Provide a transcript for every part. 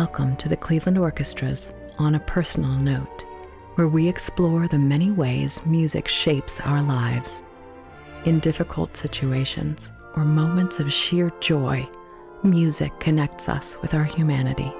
Welcome to the Cleveland Orchestra's On a Personal Note, where we explore the many ways music shapes our lives. In difficult situations or moments of sheer joy, music connects us with our humanity.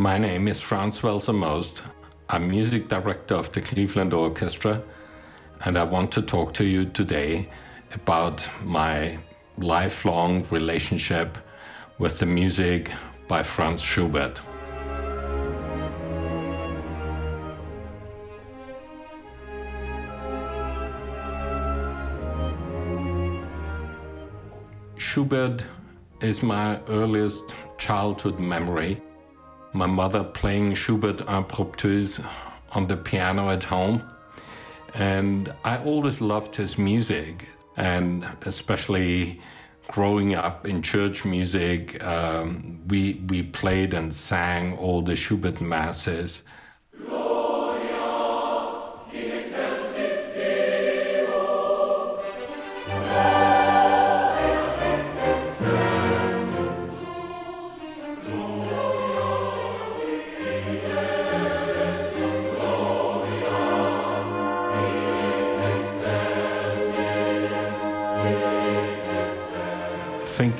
My name is Franz Welser-Möst. I'm music director of the Cleveland Orchestra, and I want to talk to you today about my lifelong relationship with the music by Franz Schubert. Schubert is my earliest childhood memory my mother playing Schubert impromptus on the piano at home. And I always loved his music, and especially growing up in church music, um, we, we played and sang all the Schubert masses.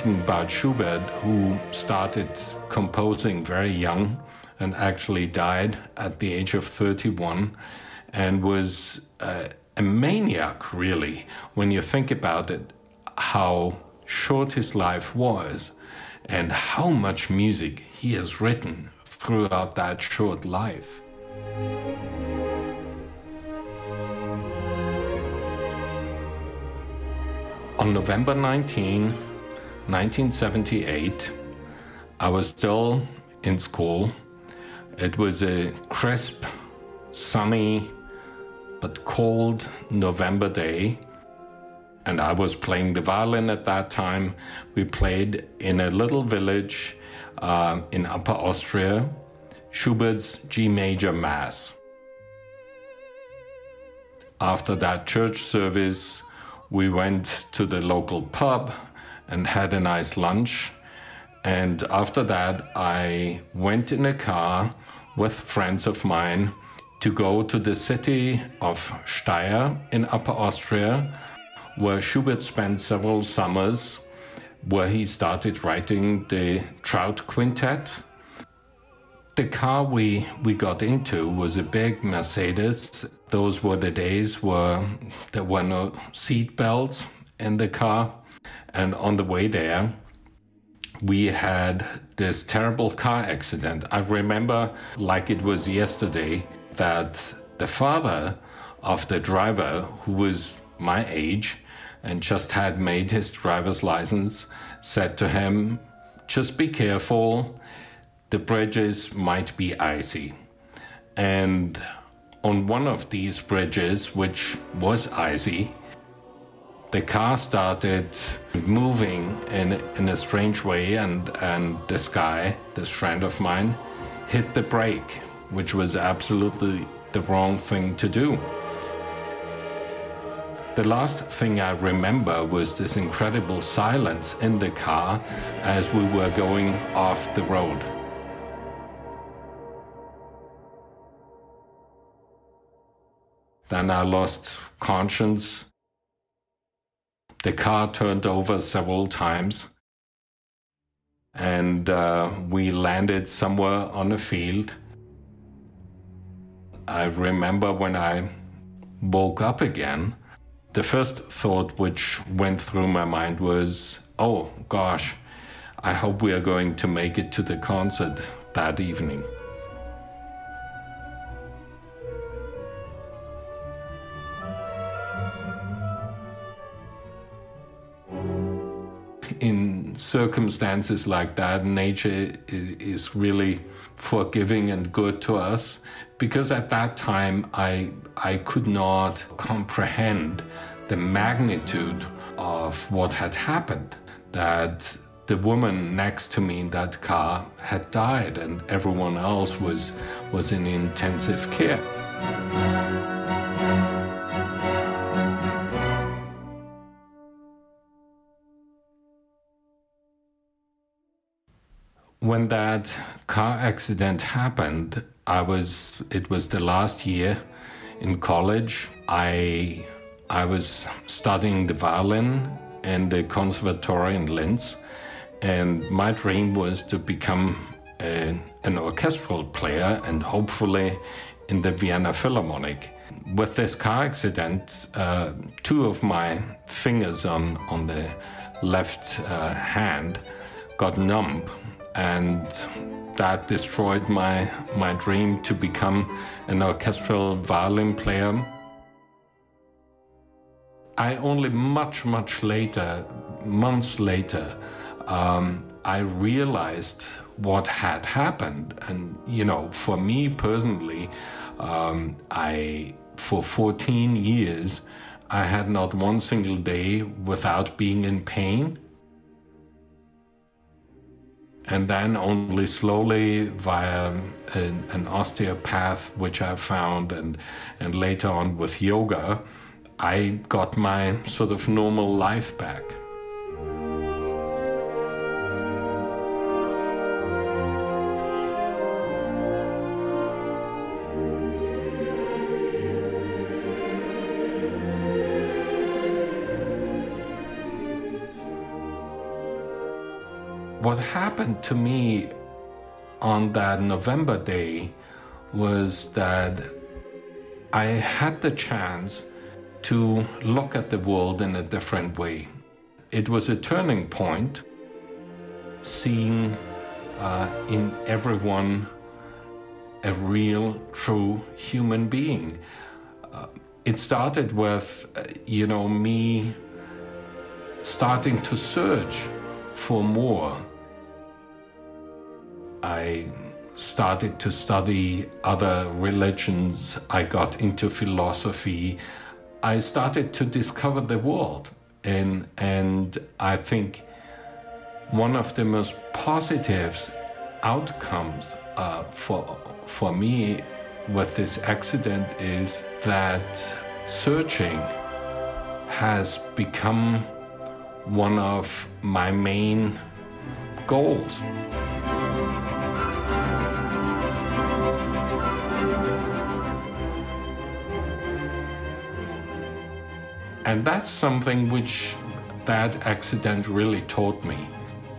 Thinking about Schubert, who started composing very young and actually died at the age of 31 and was uh, a maniac, really, when you think about it, how short his life was and how much music he has written throughout that short life. On November 19, 1978, I was still in school. It was a crisp, sunny, but cold November day. And I was playing the violin at that time. We played in a little village uh, in Upper Austria, Schubert's G major Mass. After that church service, we went to the local pub and had a nice lunch. And after that, I went in a car with friends of mine to go to the city of Steyr in Upper Austria, where Schubert spent several summers, where he started writing the Trout Quintet. The car we, we got into was a big Mercedes. Those were the days where there were no seat belts in the car. And on the way there, we had this terrible car accident. I remember, like it was yesterday, that the father of the driver, who was my age and just had made his driver's license, said to him, Just be careful, the bridges might be icy. And on one of these bridges, which was icy, the car started moving in, in a strange way, and, and this guy, this friend of mine, hit the brake, which was absolutely the wrong thing to do. The last thing I remember was this incredible silence in the car as we were going off the road. Then I lost conscience the car turned over several times, and uh, we landed somewhere on a field. I remember when I woke up again, the first thought which went through my mind was, oh gosh, I hope we are going to make it to the concert that evening. Circumstances like that, nature is really forgiving and good to us because at that time I, I could not comprehend the magnitude of what had happened. That the woman next to me in that car had died and everyone else was, was in intensive care. When that car accident happened, I was it was the last year in college. I I was studying the violin in the conservatory in Linz, and my dream was to become a, an orchestral player and hopefully in the Vienna Philharmonic. With this car accident, uh, two of my fingers on, on the left uh, hand got numb and that destroyed my, my dream to become an orchestral violin player. I only much, much later, months later, um, I realized what had happened. And, you know, for me personally, um, I, for 14 years, I had not one single day without being in pain and then only slowly via an, an, osteopath, which I found, and, and later on with yoga, I got my sort of normal life back. Happened to me on that November day was that I had the chance to look at the world in a different way. It was a turning point, seeing uh, in everyone a real, true human being. Uh, it started with, uh, you know, me starting to search for more I started to study other religions. I got into philosophy. I started to discover the world. And, and I think one of the most positive outcomes uh, for, for me with this accident is that searching has become one of my main goals. And that's something which that accident really taught me.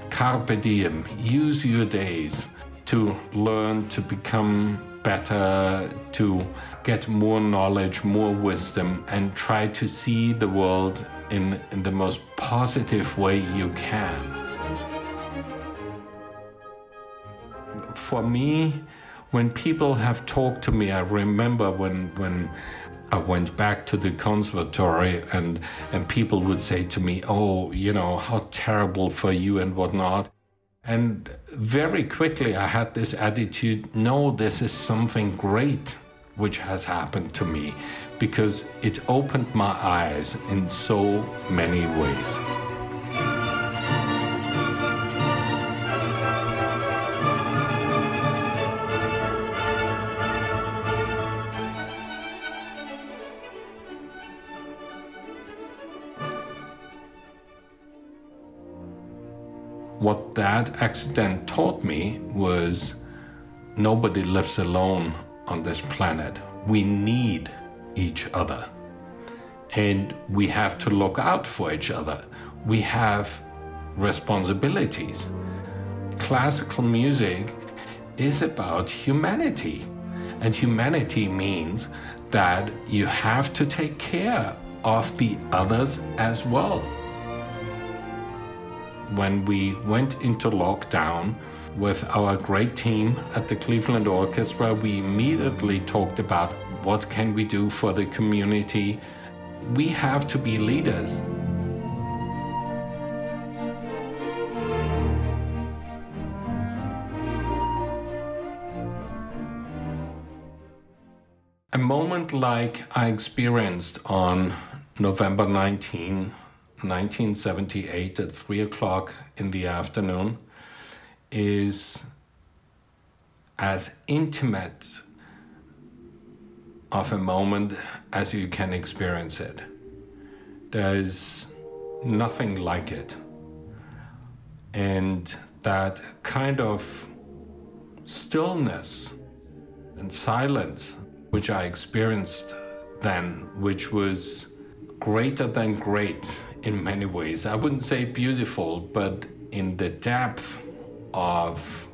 Carpe diem, use your days to learn to become better, to get more knowledge, more wisdom, and try to see the world in, in the most positive way you can. For me, when people have talked to me, I remember when, when I went back to the conservatory and and people would say to me, "Oh, you know, how terrible for you and whatnot." And very quickly I had this attitude, no, this is something great which has happened to me because it opened my eyes in so many ways. That accident taught me was nobody lives alone on this planet. We need each other. And we have to look out for each other. We have responsibilities. Classical music is about humanity. And humanity means that you have to take care of the others as well when we went into lockdown with our great team at the Cleveland Orchestra, we immediately talked about what can we do for the community. We have to be leaders. A moment like I experienced on November 19, 1978, at 3 o'clock in the afternoon, is as intimate of a moment as you can experience it. There's nothing like it. And that kind of stillness and silence which I experienced then, which was greater than great in many ways. I wouldn't say beautiful, but in the depth of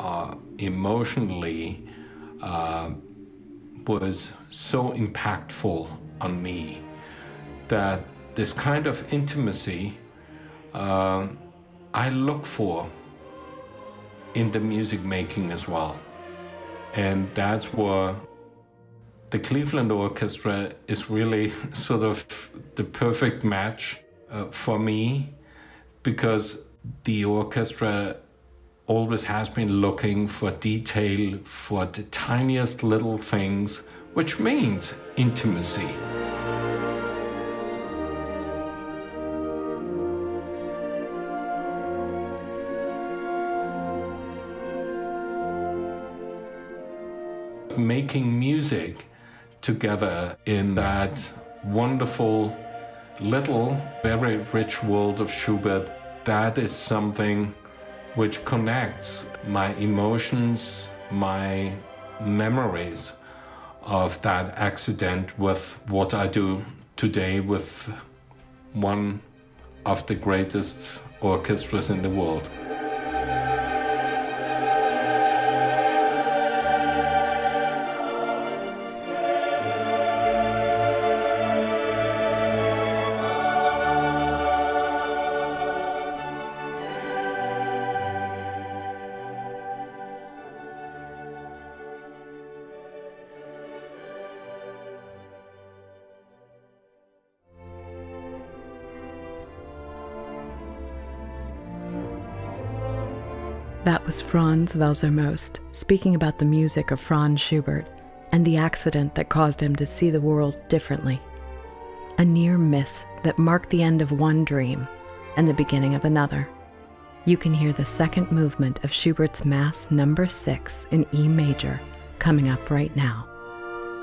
uh, emotionally uh, was so impactful on me that this kind of intimacy uh, I look for in the music making as well. And that's where the Cleveland Orchestra is really sort of the perfect match uh, for me because the orchestra always has been looking for detail, for the tiniest little things, which means intimacy. Making music together in that wonderful, little, very rich world of Schubert, that is something which connects my emotions, my memories of that accident with what I do today with one of the greatest orchestras in the world. That was Franz Welser-Möst speaking about the music of Franz Schubert and the accident that caused him to see the world differently. A near miss that marked the end of one dream and the beginning of another. You can hear the second movement of Schubert's Mass number 6 in E major coming up right now.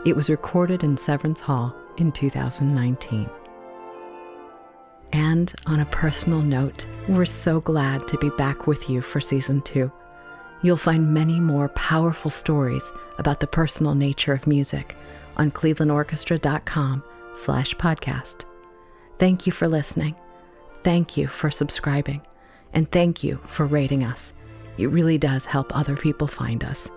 It was recorded in Severance Hall in 2019. And on a personal note, we're so glad to be back with you for season two. You'll find many more powerful stories about the personal nature of music on clevelandorchestra.com slash podcast. Thank you for listening. Thank you for subscribing. And thank you for rating us. It really does help other people find us.